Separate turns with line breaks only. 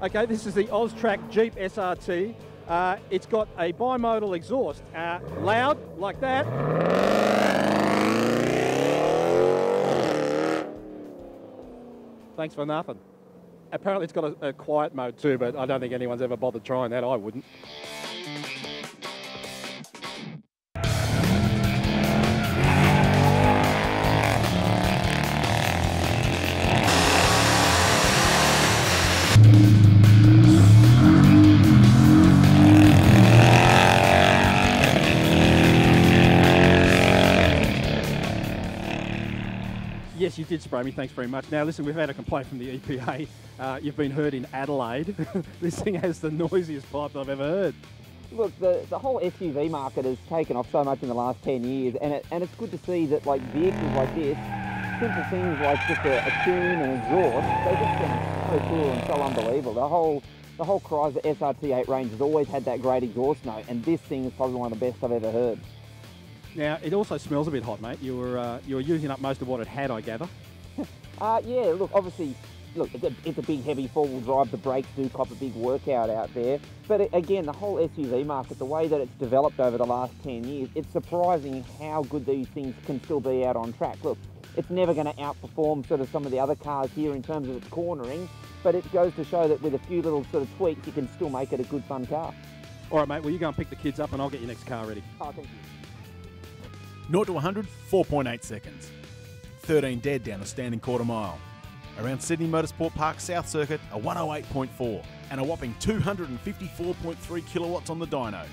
Okay, this is the Oztrack Jeep SRT. Uh, it's got a bimodal exhaust, uh, loud like that. Thanks for nothing. Apparently, it's got a, a quiet mode too, but I don't think anyone's ever bothered trying that. I wouldn't. You did spray me. Thanks very much. Now, listen, we've had a complaint from the EPA. Uh, you've been heard in Adelaide. this thing has the noisiest pipes I've ever heard.
Look, the, the whole SUV market has taken off so much in the last 10 years, and, it, and it's good to see that like vehicles like this, simple things like just a, a tune and exhaust, they just sound so cool and so unbelievable. The whole the whole Chrysler SRT8 range has always had that great exhaust note, and this thing is probably one of the best I've ever heard.
Now, it also smells a bit hot, mate. You were uh, you were using up most of what it had, I gather.
Uh, yeah, look, obviously, look, it's a, it's a big, heavy four-wheel drive. The brakes do cop a big workout out there. But it, again, the whole SUV market, the way that it's developed over the last 10 years, it's surprising how good these things can still be out on track. Look, it's never going to outperform sort of some of the other cars here in terms of its cornering, but it goes to show that with a few little sort of tweaks, you can still make it a good, fun car.
All right, mate. Well, you go and pick the kids up, and I'll get your next car ready.
Oh, thank you.
0 to 100, 4.8 seconds. 13 dead down a standing quarter mile. Around Sydney Motorsport Park South Circuit, a 108.4 and a whopping 254.3 kilowatts on the dyno.